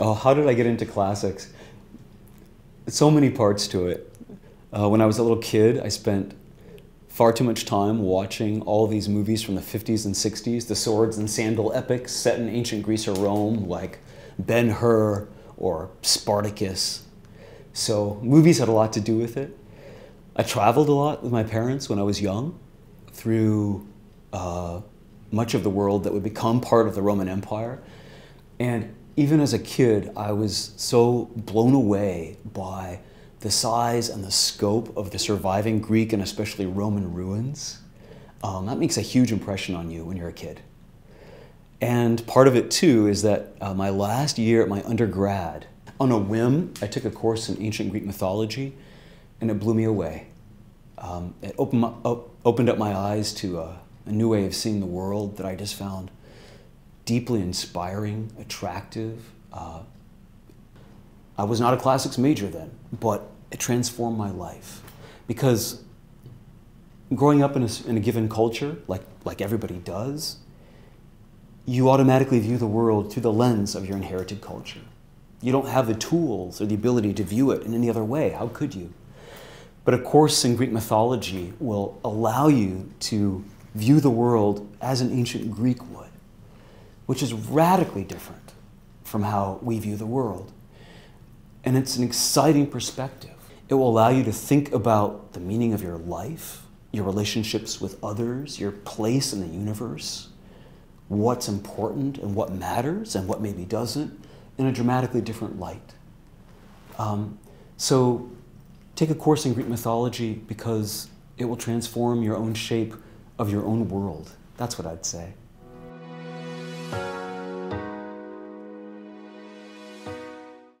Oh, how did I get into classics? So many parts to it. Uh, when I was a little kid, I spent far too much time watching all these movies from the 50s and 60s, the swords and sandal epics set in ancient Greece or Rome, like Ben Hur or Spartacus. So, movies had a lot to do with it. I traveled a lot with my parents when I was young through uh, much of the world that would become part of the Roman Empire. And even as a kid, I was so blown away by the size and the scope of the surviving Greek and especially Roman ruins. Um, that makes a huge impression on you when you're a kid. And part of it too is that uh, my last year at my undergrad, on a whim, I took a course in ancient Greek mythology and it blew me away. Um, it opened, up, opened up my eyes to a, a new way of seeing the world that I just found deeply inspiring, attractive. Uh, I was not a classics major then, but it transformed my life because growing up in a, in a given culture, like, like everybody does, you automatically view the world through the lens of your inherited culture. You don't have the tools or the ability to view it in any other way. How could you? But a course in Greek mythology will allow you to view the world as an ancient Greek would which is radically different from how we view the world. And it's an exciting perspective. It will allow you to think about the meaning of your life, your relationships with others, your place in the universe, what's important and what matters and what maybe doesn't, in a dramatically different light. Um, so take a course in Greek mythology because it will transform your own shape of your own world. That's what I'd say. Thank you.